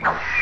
you